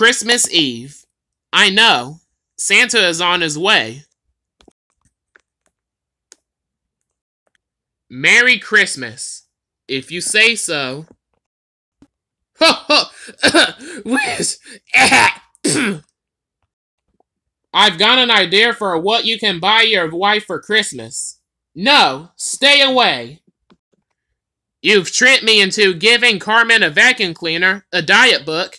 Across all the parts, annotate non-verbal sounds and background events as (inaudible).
Christmas Eve. I know. Santa is on his way. Merry Christmas. If you say so. (laughs) (coughs) I've got an idea for what you can buy your wife for Christmas. No, stay away. You've tricked me into giving Carmen a vacuum cleaner, a diet book,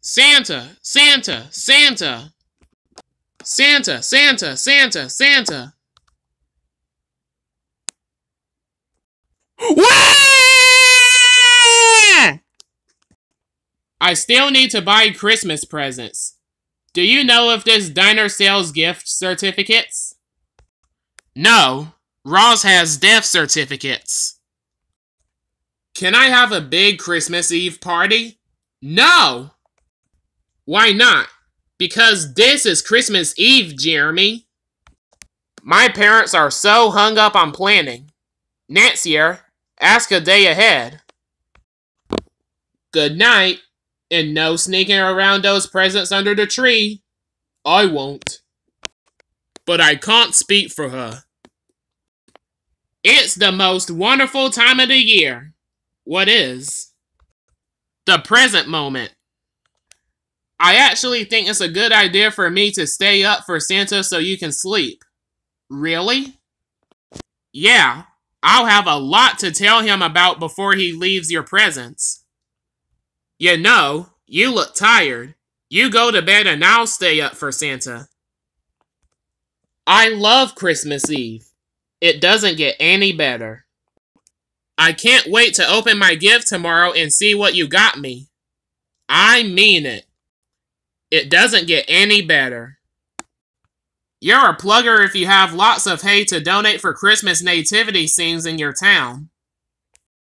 Santa, Santa, Santa. Santa, Santa, Santa, Santa. I still need to buy Christmas presents. Do you know if this diner sells gift certificates? No. Ross has death certificates. Can I have a big Christmas Eve party? No! Why not? Because this is Christmas Eve, Jeremy. My parents are so hung up on planning. Next year, ask a day ahead. Good night. And no sneaking around those presents under the tree. I won't. But I can't speak for her. It's the most wonderful time of the year. What is? The present moment. I actually think it's a good idea for me to stay up for Santa so you can sleep. Really? Yeah, I'll have a lot to tell him about before he leaves your presence. You know, you look tired. You go to bed and I'll stay up for Santa. I love Christmas Eve. It doesn't get any better. I can't wait to open my gift tomorrow and see what you got me. I mean it. It doesn't get any better. You're a plugger if you have lots of hay to donate for Christmas nativity scenes in your town.